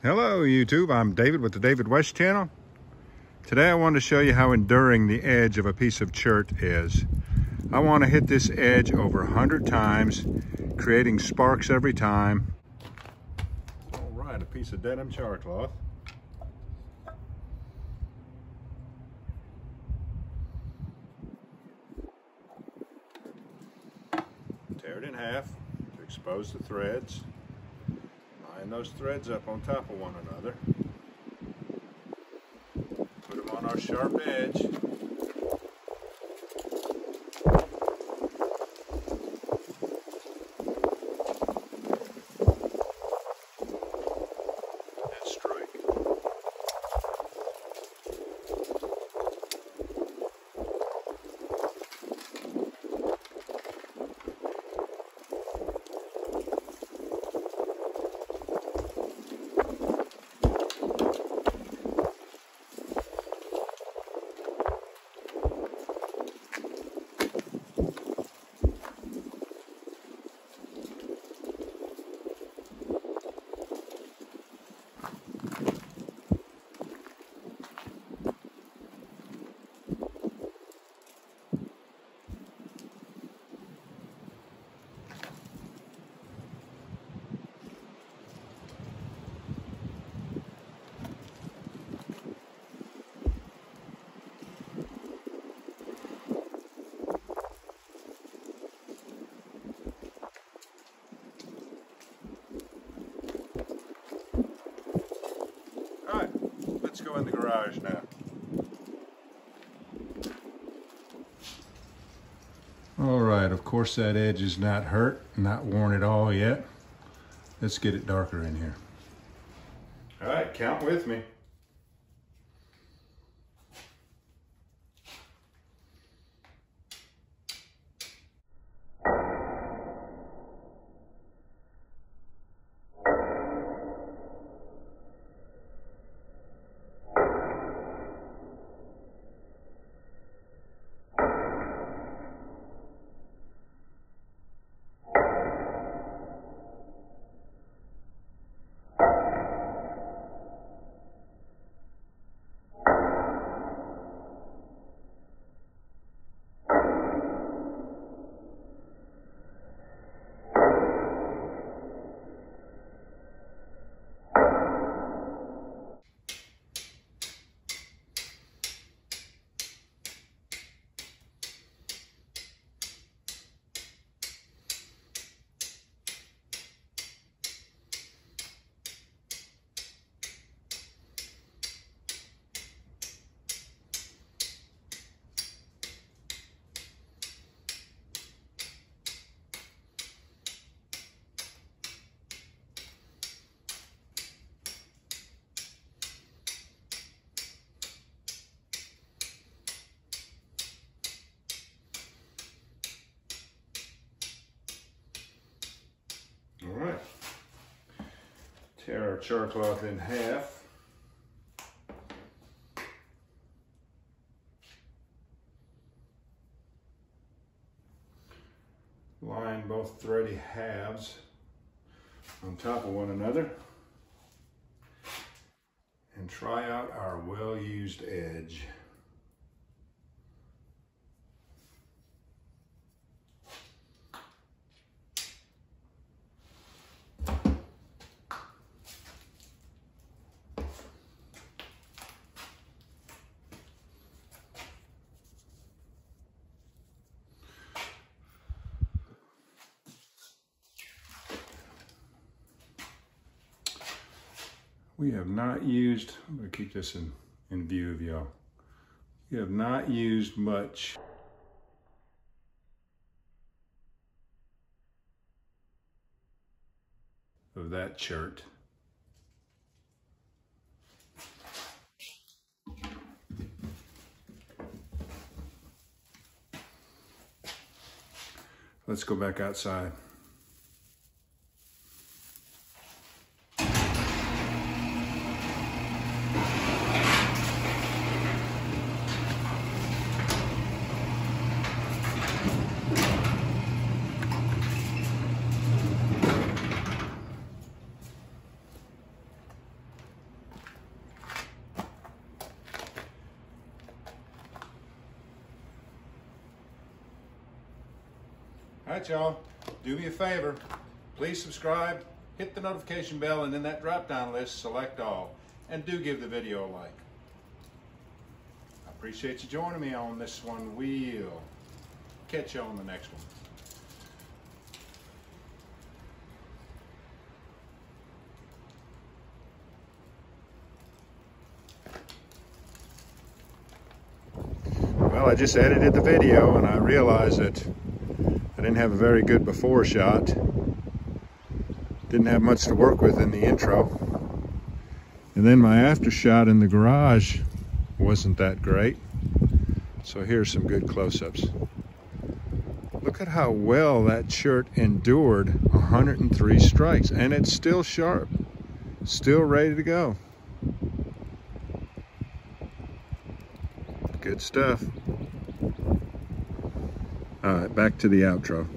Hello YouTube, I'm David with the David West channel. Today I want to show you how enduring the edge of a piece of chert is. I want to hit this edge over 100 times, creating sparks every time. All right, a piece of denim char cloth. Tear it in half to expose the threads. Line those threads up on top of one another. Put them on our sharp edge. And strike. All right, let's go in the garage now. All right, of course that edge is not hurt, not worn at all yet. Let's get it darker in here. All right, count with me. All right. Tear our char cloth in half. Line both thready halves on top of one another. And try out our well-used edge. We have not used, I'm gonna keep this in, in view of y'all. We have not used much of that chert. Let's go back outside. Right, y'all. Do me a favor. Please subscribe, hit the notification bell, and in that drop-down list, select all. And do give the video a like. I appreciate you joining me on this one. We'll catch you on the next one. Well, I just edited the video and I realized that didn't have a very good before shot. Didn't have much to work with in the intro. And then my after shot in the garage wasn't that great. So here's some good close-ups. Look at how well that chert endured 103 strikes and it's still sharp, still ready to go. Good stuff. All right, back to the outro.